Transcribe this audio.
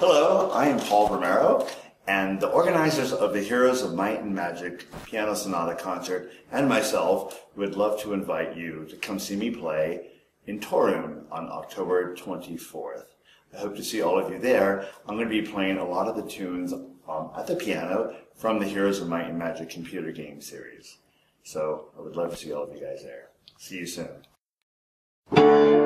Hello, I am Paul Romero, and the organizers of the Heroes of Might and Magic Piano Sonata concert and myself would love to invite you to come see me play in Torun on October 24th. I hope to see all of you there. I'm going to be playing a lot of the tunes um, at the piano from the Heroes of Might and Magic computer game series. So I would love to see all of you guys there. See you soon.